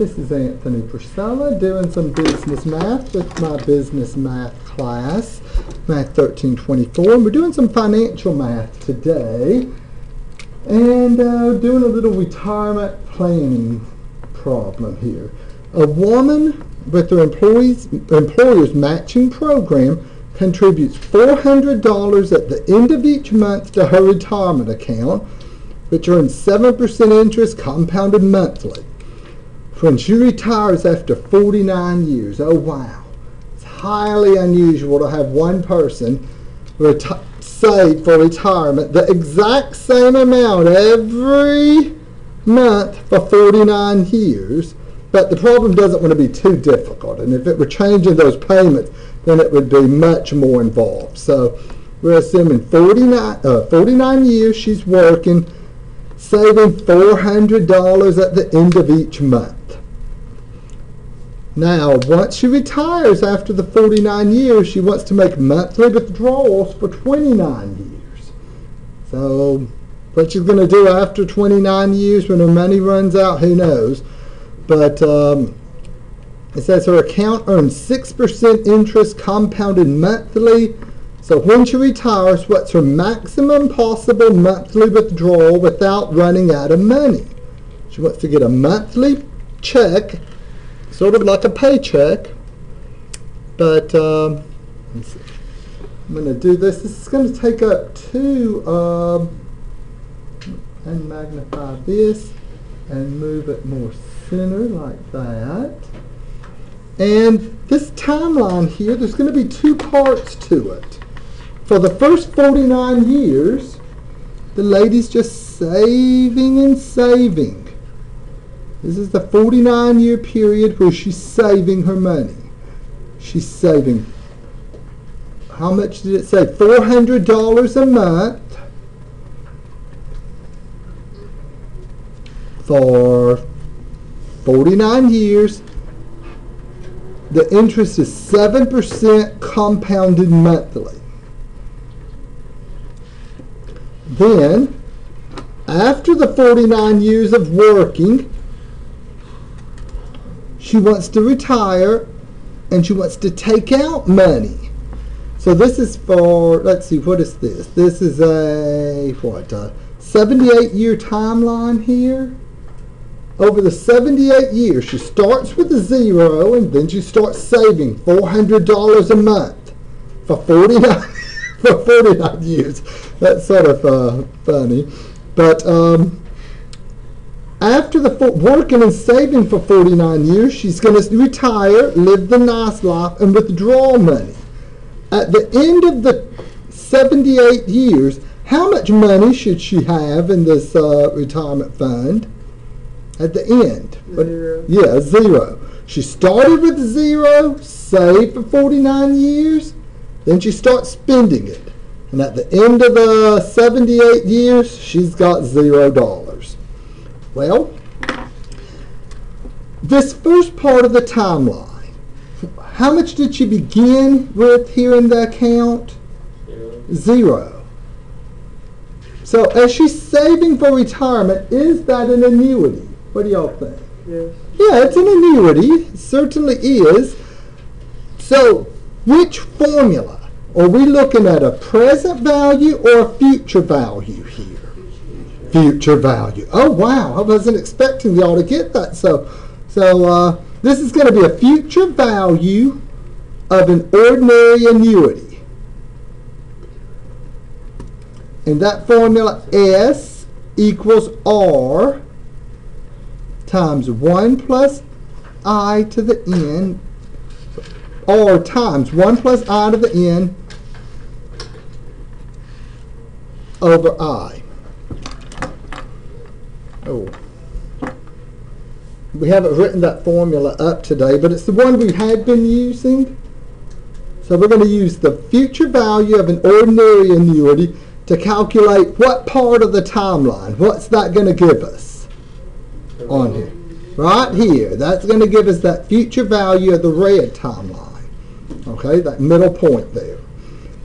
This is Anthony Precella doing some business math with my business math class, Math 1324. And we're doing some financial math today and uh, doing a little retirement planning problem here. A woman with her employees, employer's matching program contributes $400 at the end of each month to her retirement account, which earns 7% interest compounded monthly. When she retires after 49 years, oh wow, it's highly unusual to have one person reti- save for retirement the exact same amount every month for 49 years. But the problem doesn't want to be too difficult, and if it were changing those payments, then it would be much more involved. So we're assuming 49, uh, 49 years she's working, saving $400 at the end of each month. Now, once she retires after the 49 years, she wants to make monthly withdrawals for 29 years. So, what she's going to do after 29 years when her money runs out, who knows? But um, it says her account earns 6% interest compounded monthly. So, when she retires, what's her maximum possible monthly withdrawal without running out of money? She wants to get a monthly check sort of like a paycheck. But um, I'm going to do this. This is going to take up two, um, and magnify this and move it more center like that. And this timeline here, there's going to be two parts to it. For the first 49 years, the lady's just saving and saving. This is the 49 year period where she's saving her money. She's saving, how much did it say? $400 a month for 49 years. The interest is 7% compounded monthly. Then, after the 49 years of working, she wants to retire and she wants to take out money. So this is for, let's see, what is this? This is a, what, a 78 year timeline here. Over the 78 years, she starts with a zero and then she starts saving $400 a month for 49, for 49 years. That's sort of uh, funny. But um, after the working and saving for 49 years, she's going to retire, live the nice life, and withdraw money. At the end of the 78 years, how much money should she have in this uh, retirement fund? At the end, zero. yeah, zero. She started with zero, saved for 49 years, then she starts spending it. And at the end of the 78 years, she's got zero dollars. Well, this first part of the timeline, how much did she begin with here in the account? Zero. Zero. So as she's saving for retirement, is that an annuity? What do y'all think? Yes. Yeah, it's an annuity. It certainly is. So, which formula? Are we looking at a present value or a future value here? Future value. Oh wow, I wasn't expecting y'all to get that. So, so uh, this is going to be a future value of an ordinary annuity. And that formula S equals R times 1 plus I to the n, or times 1 plus I to the n over I. Oh. We haven't written that formula up today, but it's the one we had been using. So we're going to use the future value of an ordinary annuity to calculate what part of the timeline. What's that going to give us on here? Right here. That's going to give us that future value of the red timeline. Okay, that middle point there.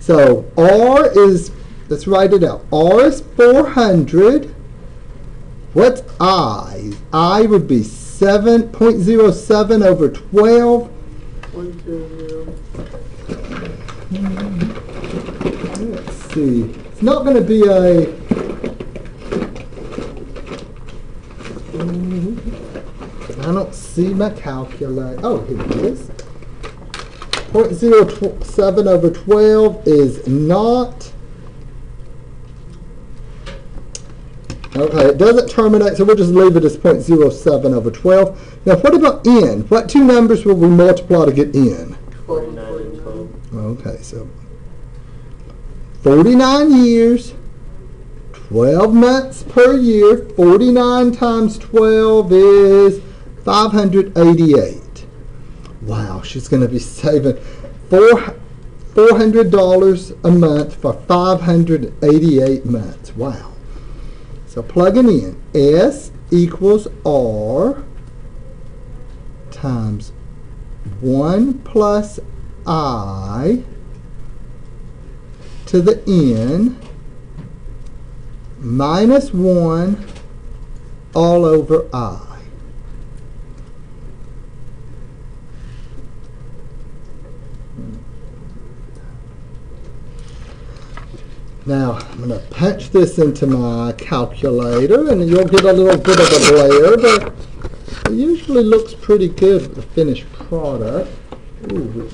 So R is, let's write it out. R is 400. What's I? I would be seven point zero seven over twelve. One, two, zero. Let's see. It's not going to be a. I don't see my calculator. Oh, here it is. Point zero tw- over twelve is not. Okay, it doesn't terminate, so we'll just leave it as 0.07 over twelve. Now, what about n? What two numbers will we multiply to get n? Twelve, Forty-nine and twelve. Okay, so 49 years, 12 months per year, 49 times 12 is 588. Wow, she's going to be saving four, $400 a month for 588 months. Wow. So plugging in S equals R times 1 plus I to the n minus 1 all over i. Now, I'm going to punch this into my calculator and you'll get a little bit of a glare, but it usually looks pretty good, the finished product. Ooh,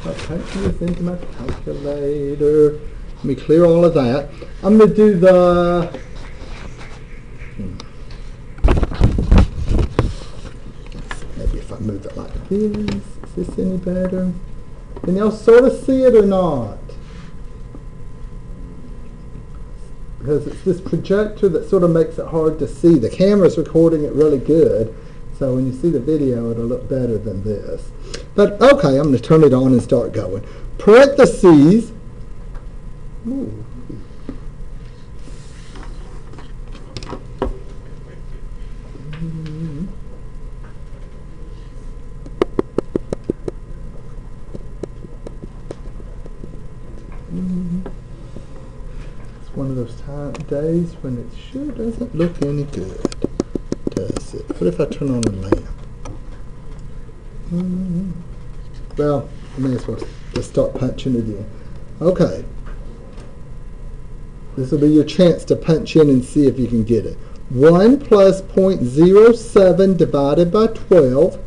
start punching this into my calculator. Let me clear all of that. I'm going to do the. hmm. Maybe if I move it like this, is this any better? Can y'all sort of see it or not? Because it's this projector that sort of makes it hard to see. The camera's recording it really good, so when you see the video, it'll look better than this. But okay, I'm going to turn it on and start going. Parentheses. Ooh. Mm. Mm. It's one of those time, days when it sure doesn't look any good, does it? What if I turn on the lamp? Mm. Well, I may as well just start punching it in. Okay. This will be your chance to punch in and see if you can get it. 1 plus 0.07 divided by 12,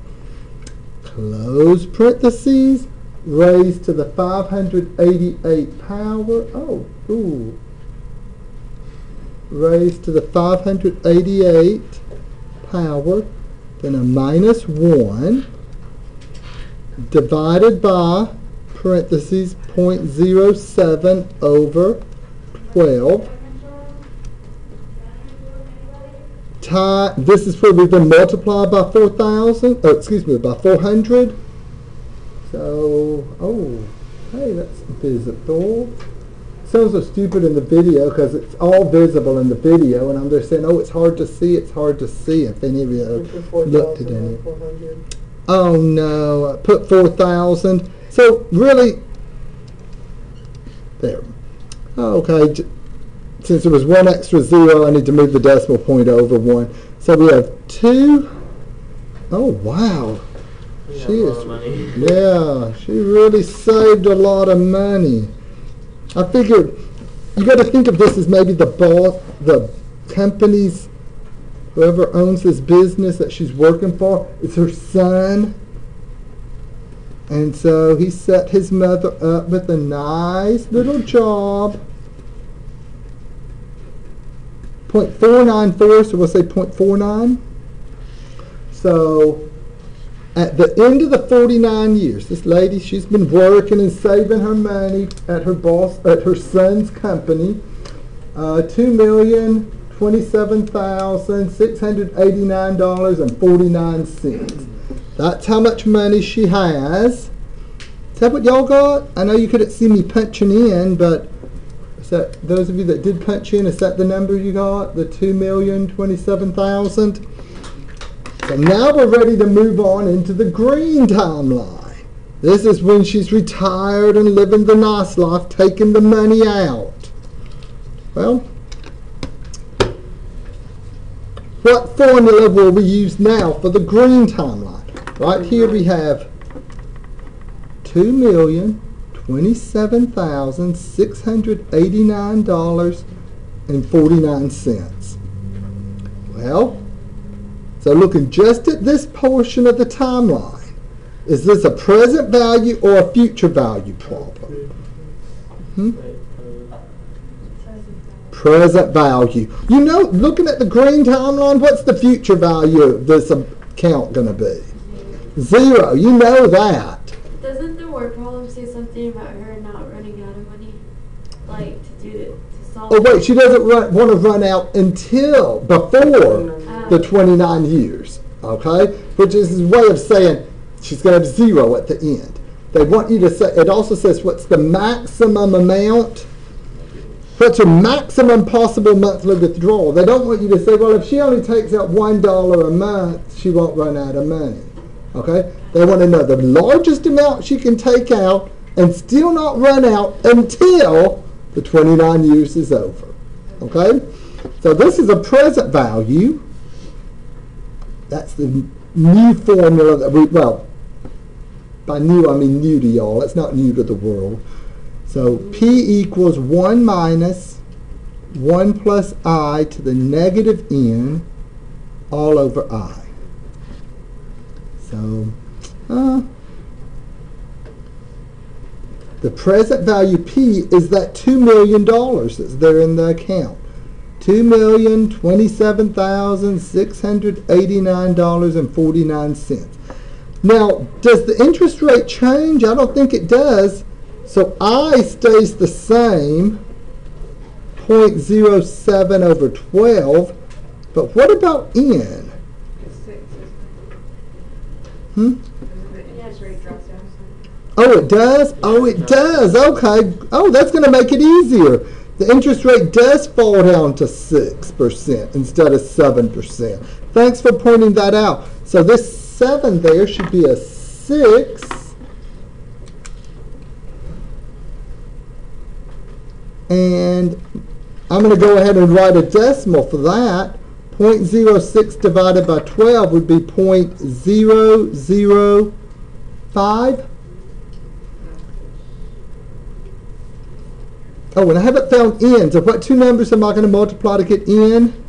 close parentheses, raised to the 588 power, oh, ooh, raised to the 588 power, then a minus 1, divided by parentheses 0.07 over 12 Ti- this is where we've been multiplied by 4,000, oh, excuse me, by 400. So, oh, hey, that's visible. Sounds so stupid in the video because it's all visible in the video, and I'm just saying, oh, it's hard to see, it's hard to see if any of you looked at any. 4,400. Oh no, I put 4,000. So really, there. Okay, j- since there was one extra zero, I need to move the decimal point over one. So we have two. Oh wow, We she is. Yeah, she really saved a lot of money. I figured you got to think of this as maybe the boss, the company's, whoever owns this business that she's working for, it's her son. And so he set his mother up with a nice little job. 0.494, so we'll say 0.49. So at the end of the 49 years, this lady, she's been working and saving her money at her boss, at her son's company. Uh, two million twenty-seven thousand six hundred eighty-nine dollars and forty-nine cents. That's how much money she has. Is that what y'all got? I know you couldn't see me punching in, but is that those of you that did punch in? Is that the number you got? The two million twenty-seven thousand. So now we're ready to move on into the green timeline. This is when she's retired and living the nice life, taking the money out. Well, what formula will we use now for the green timeline? Right here we have two million twenty-seven thousand six hundred eighty-nine dollars and forty-nine cents. Well, so looking just at this portion of the timeline, is this a present value or a future value problem? Hmm? Present value. You know, looking at the green timeline, what's the future value of this account going to be? Zero. You know that. Doesn't the word problem say something about her not running out of money? Like to do it to solve Oh wait, she doesn't run, want to run out until before the 29 years. Okay, which is his way of saying she's going to have zero at the end. They want you to say. It also says what's the maximum amount. What's your maximum possible monthly withdrawal? They don't want you to say, well, if she only takes out one dollar a month, she won't run out of money. Okay? They want to know the largest amount she can take out and still not run out until the 29 years is over. Okay? So this is a present value. That's the new formula that we, well, by new I mean new to y'all. It's not new to the world. So P equals 1 minus 1 plus I to the negative n all over I. So, uh, the present value P is that $2 million that's there in the account. Two million twenty-seven thousand six hundred eighty-nine dollars and forty-nine cents. Now, does the interest rate change? I don't think it does. So I stays the same, 0.07 over 12. But what about N? Hmm? Oh, it does? Oh, it does. Okay. Oh, that's going to make it easier. The interest rate does fall down to 6% instead of 7%. Thanks for pointing that out. So this 7 there should be a 6. And I'm going to go ahead and write a decimal for that. 0.06 divided by 12 would be 0.005. Oh, and I haven't found n. So what two numbers am I going to multiply to get n?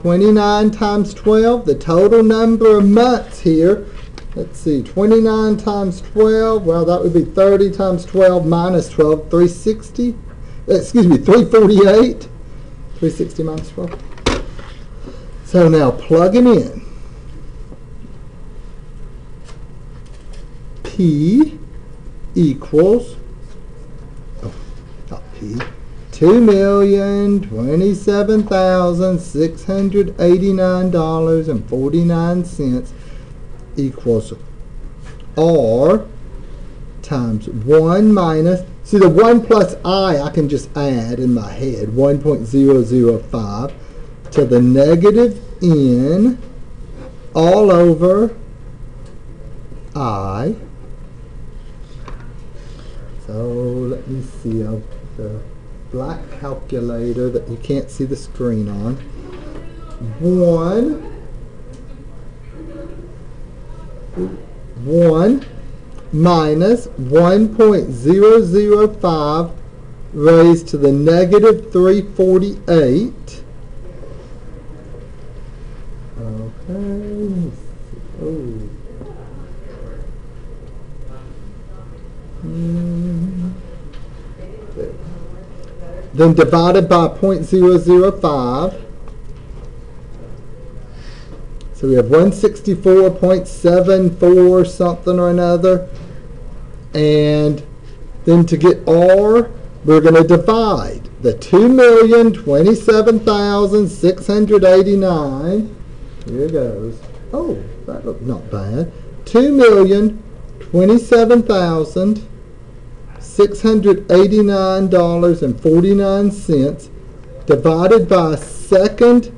29 times 12, the total number of months here. Let's see, 29 times 12, well, that would be 30 times 12 minus 12, 360. Excuse me, 348. 360 minus 12. So now plugging in. P equals, oh, not P, two million twenty-seven thousand six hundred eighty-nine dollars and forty-nine cents equals R times one minus, see the one plus I, I can just add in my head, 1.005 to the negative N all over I. So let me see the black calculator that you can't see the screen on. One, one minus 1.005 raised to the negative 348. Okay. Oh. Hmm. Then divided by 0.005. So we have 164.74 something or another. And then to get R, we're going to divide the 2,027,689. Here it goes. Oh, that looked not bad. 2,027,689.49 divided by second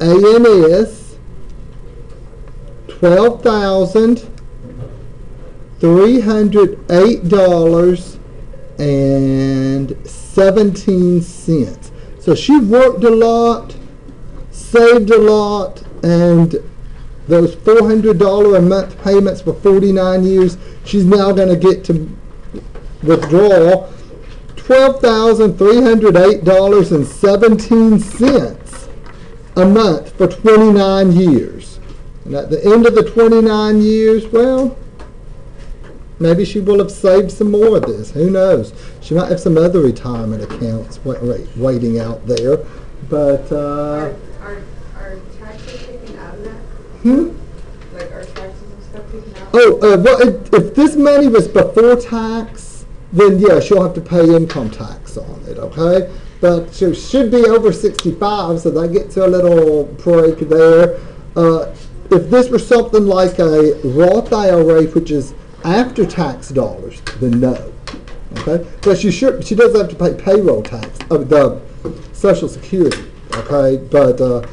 ANS twelve thousand three hundred eight dollars and seventeen cents. So she worked a lot, saved a lot, and those four hundred dollar a month payments for forty nine years, she's now going to get to withdraw twelve thousand three hundred eight dollars and seventeen cents a month for twenty nine years. And at the end of the twenty nine years, well, maybe she will have saved some more of this. Who knows? She might have some other retirement accounts wait, wait, waiting out there. But uh, Are, are, are taxes taken out of that? hmm? Like, are taxes and stuff taken out? Oh, uh, well, if, if this money was before tax, then yeah, she'll have to pay income tax on it, okay? But she should be over 65, so that gets her a little break there. Uh, if this were something like a Roth IRA, which is after tax dollars, then no. Okay, but she should. She does have to pay payroll tax of the Social Security. Okay, but uh,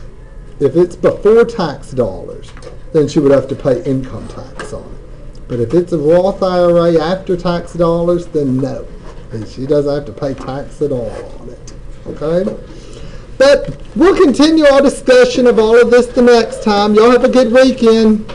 if it's before tax dollars, then she would have to pay income tax on it. But if it's a Roth IRA after tax dollars, then no. And She doesn't have to pay tax at all on it. Okay? But we'll continue our discussion of all of this the next time. Y'all have a good weekend.